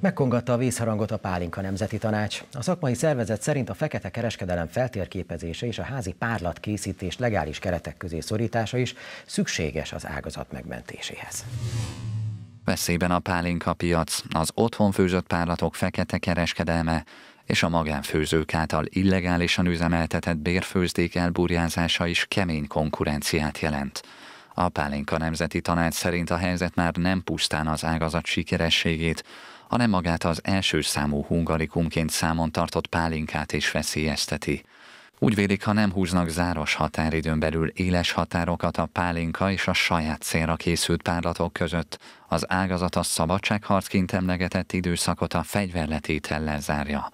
Megkongatta a vízharangot a Pálinka Nemzeti Tanács. A szakmai szervezet szerint a fekete kereskedelem feltérképezése és a házi párlatkészítés legális keretek közé szorítása is szükséges az ágazat megmentéséhez. Veszélyben a pálinka piac, az otthon főzött párlatok fekete kereskedelme és a magánfőzők által illegálisan üzemeltetett bérfőzdék elburjázása is kemény konkurenciát jelent. A Pálinka Nemzeti Tanács szerint a helyzet már nem pusztán az ágazat sikerességét, hanem magát az első számú hungarikumként számon tartott pálinkát is veszélyezteti. Úgy vélik, ha nem húznak záros határidőn belül éles határokat a pálinka és a saját célra készült párlatok között, az ágazat a szabadságharcként emlegetett időszakot a fegyverletétellel zárja.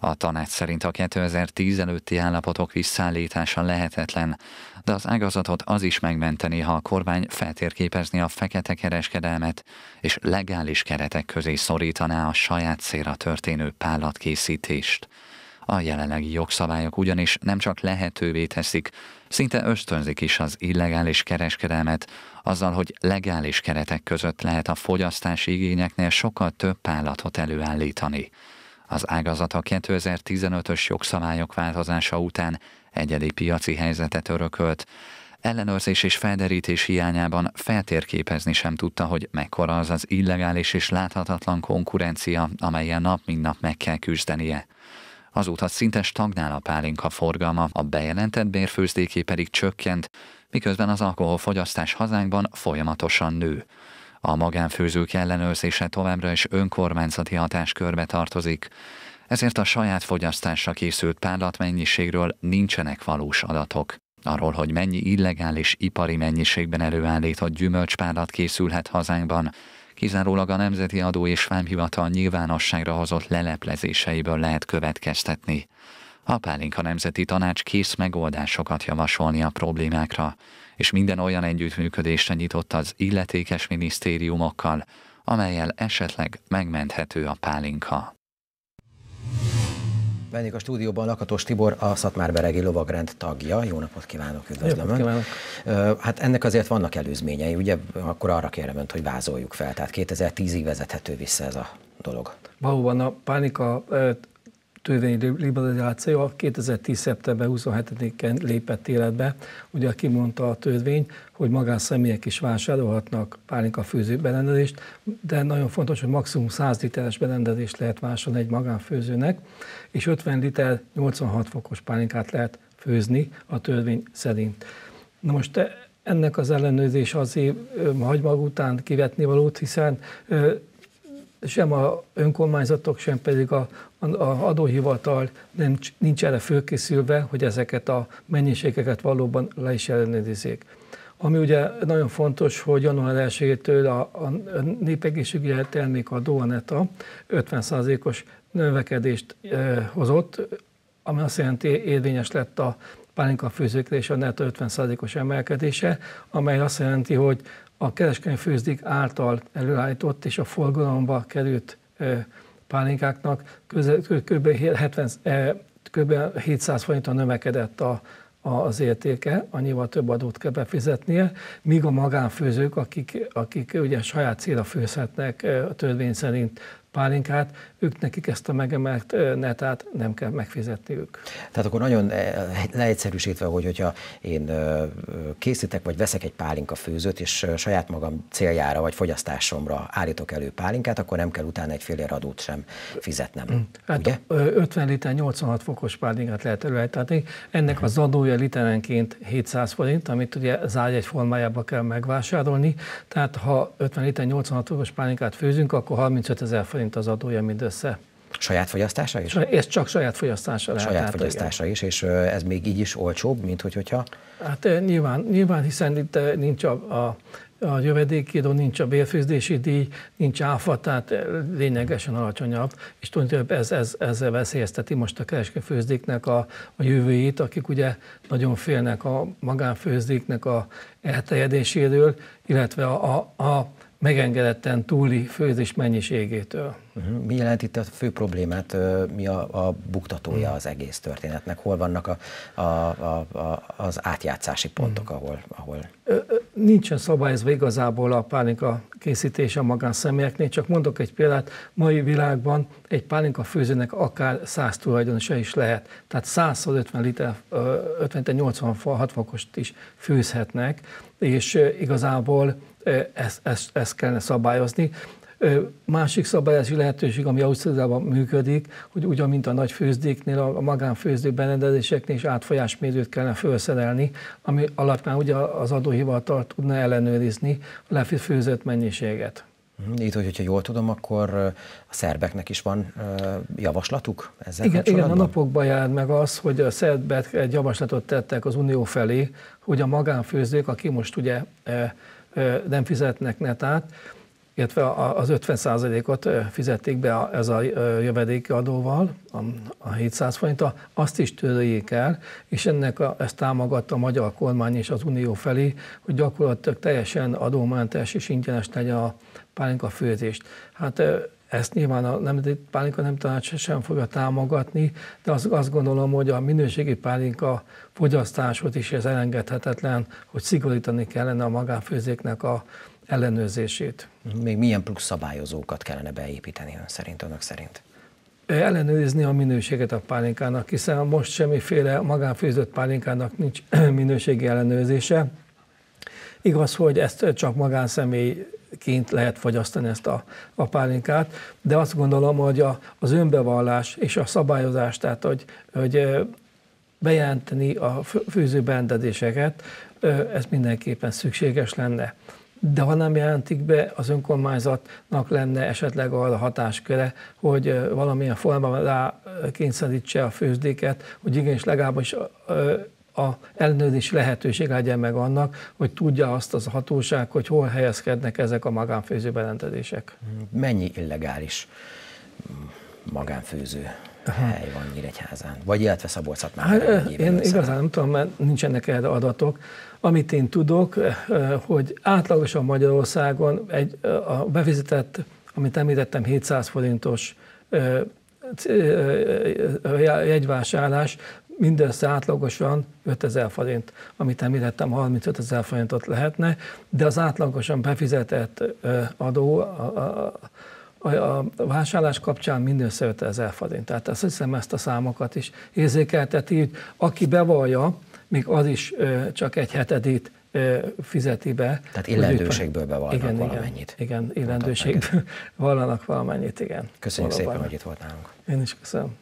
A tanács szerint a 2010 előtti állapotok visszaállítása lehetetlen, de az ágazatot az is megmenteni, ha a kormány feltérképezni a fekete kereskedelmet, és legális keretek közé szorítaná a saját célra történő pállatkészítést. A jelenlegi jogszabályok ugyanis nem csak lehetővé teszik, szinte ösztönzik is az illegális kereskedelmet, azzal, hogy legális keretek között lehet a fogyasztási igényeknél sokkal több pállatot előállítani. Az ágazat a 2015-ös jogszabályok változása után egyedi piaci helyzetet örökölt, ellenőrzés és felderítés hiányában feltérképezni sem tudta, hogy mekkora az az illegális és láthatatlan konkurencia, amelyen nap mint nap meg kell küzdenie. Azóta szinte stagnál a pálinka forgalma, a bejelentett bérfőzdéké pedig csökkent, miközben az alkoholfogyasztás hazánkban folyamatosan nő. A magánfőzők ellenőrzése továbbra is önkormányzati hatáskörbe tartozik, ezért a saját fogyasztásra készült párlatmennyiségről nincsenek valós adatok. Arról, hogy mennyi illegális ipari mennyiségben előállított gyümölcspárlat készülhet hazánkban, kizárólag a Nemzeti Adó és Vámhivatal nyilvánosságra hozott leleplezéseiből lehet következtetni. A Pálinka Nemzeti Tanács kész megoldásokat javasolni a problémákra, és minden olyan együttműködésre nyitott az illetékes minisztériumokkal, amelyel esetleg megmenthető a pálinka. Vendég a stúdióban Lakatos Tibor, a Szatmárberegi Lovagrend tagja. Jó napot kívánok, üdvözlöm. Kívánok. Hát ennek azért vannak előzményei, ugye? Akkor arra kérem önt, hogy vázoljuk fel. Tehát 2010-ig vezethető vissza ez a dolog. Valóban a pánika törvényi liberalizáció a 2010. szeptember 27-én lépett életbe. Ugye kimondta a törvény, hogy magánszemélyek is vásárolhatnak pálinka főző berendezést, de nagyon fontos, hogy maximum 100 literes berendezést lehet vásárolni egy magánfőzőnek, és 50 liter 86 fokos pálinkát lehet főzni a törvény szerint. Na most ennek az ellenőrzés azért hagy mag után kivetni valót, hiszen sem a önkormányzatok, sem pedig a, a adóhivatal nem, nincs erre fölkészülve, hogy ezeket a mennyiségeket valóban le is ellenőrizzék. Ami ugye nagyon fontos, hogy január 1-től a, a népegészségügyi termékadó, a NETA 50%-os növekedést e, hozott, ami azt jelenti, érvényes lett a pálinka főzőkre és a NETA 50%-os emelkedése, amely azt jelenti, hogy a kereskedelmi főzdik által előállított és a forgalomba került pálinkáknak kb. 70, kb. 700 forinton növekedett a, az értéke, annyival több adót kell befizetnie, míg a magánfőzők, akik, akik ugye saját célra főzhetnek a törvény szerint pálinkát, ők nekik ezt a megemelt netát nem kell megfizetniük. Tehát akkor nagyon leegyszerűsítve, hogy hogyha én készítek vagy veszek egy pálinka főzőt, és saját magam céljára vagy fogyasztásomra állítok elő pálinkát, akkor nem kell utána egy fél adót sem fizetnem. Mm. Hát ugye? 50 liter 86 fokos pálinkát lehet előállítani. Ennek az adója literenként 700 forint, amit ugye egy formájába kell megvásárolni. Tehát ha 50 liter 86 fokos pálinkát főzünk, akkor 35 ezer forint az adója mindössze össze. Saját fogyasztása is? Ez csak saját fogyasztása lehet. Saját fogyasztása igen. is, és ez még így is olcsóbb, mint hogy, hogyha? Hát nyilván, nyilván hiszen itt nincs a, a a jövedékíró, nincs a bérfőzdési díj, nincs áfa, tehát lényegesen alacsonyabb, és tulajdonképpen ez, ez, ezzel veszélyezteti most a kereskedőfőzdéknek a, a jövőjét, akik ugye nagyon félnek a magánfőzdéknek a elterjedéséről, illetve a, a, a megengedetten túli főzés mennyiségétől. Uh-huh. Mi jelent itt a fő problémát, mi a, a buktatója az egész történetnek? Hol vannak a, a, a, a, az átjátszási pontok, ahol... ahol... nincsen szabályozva igazából a pálinka készítése a magánszemélyeknél, csak mondok egy példát, mai világban egy pálinka főzőnek akár 100 tulajdonosa is lehet, tehát 150 liter, 50-80 fokost is főzhetnek, és igazából ezt, ezt, ezt kellene szabályozni. Másik szabályozási lehetőség, ami Ausztriában működik, hogy ugyan, mint a nagy főzdéknél, a magánfőzdő berendezéseknél is átfolyásmérőt kellene felszerelni, ami alapján ugye az adóhivatal tudna ellenőrizni a lefőzött mennyiséget. Mhm, itt, hogyha jól tudom, akkor a szerbeknek is van javaslatuk ezzel igen, igen, a napokban járt meg az, hogy a szerbek egy javaslatot tettek az Unió felé, hogy a magánfőzdők, aki most ugye nem fizetnek netát, illetve az 50%-ot fizették be ez a jövedékadóval, a 700 forinttal, azt is töröljék el, és ennek a, ezt támogatta a magyar kormány és az Unió felé, hogy gyakorlatilag teljesen adómentes és ingyenes legyen a pálinka főzést. Hát ezt nyilván a Nemzeti Pálinka nem tanács sem fogja támogatni, de azt, azt gondolom, hogy a minőségi pálinka fogyasztásot is ez elengedhetetlen, hogy szigorítani kellene a magánfőzéknek a ellenőrzését. Még milyen plusz szabályozókat kellene beépíteni ön szerint, önök szerint? ellenőrizni a minőséget a pálinkának, hiszen most semmiféle magánfőzött pálinkának nincs minőségi ellenőrzése. Igaz, hogy ezt csak magánszemélyként lehet fogyasztani ezt a, a pálinkát, de azt gondolom, hogy a, az önbevallás és a szabályozás, tehát hogy, hogy bejelenteni a főzőberendezéseket, ez mindenképpen szükséges lenne. De ha nem jelentik be, az önkormányzatnak lenne esetleg arra hatásköre, hogy valamilyen formában rá kényszerítse a főzdéket, hogy igenis legalábbis a ellenőrzési lehetőség legyen meg annak, hogy tudja azt az hatóság, hogy hol helyezkednek ezek a magánfőző berendezések. Mennyi illegális magánfőző hely van Nyíregyházán? Vagy illetve szabolcs már hát, Én igazán nem tudom, mert nincsenek erre adatok. Amit én tudok, hogy átlagosan Magyarországon egy, a befizetett, amit említettem, 700 forintos jegyvásárlás mindössze átlagosan 5000 forint, amit említettem, 35 ezer forintot lehetne, de az átlagosan befizetett adó a, a, a vásárlás kapcsán mindössze 5000 forint. Tehát azt hiszem ezt a számokat is érzékelteti, aki bevallja, még az is csak egy hetedét fizeti be. Tehát illendőségből bevallanak igen, valamennyit. Igen, igen illendőségből vallanak valamennyit, igen. Köszönjük Valóban. szépen, hogy itt volt nálunk. Én is köszönöm.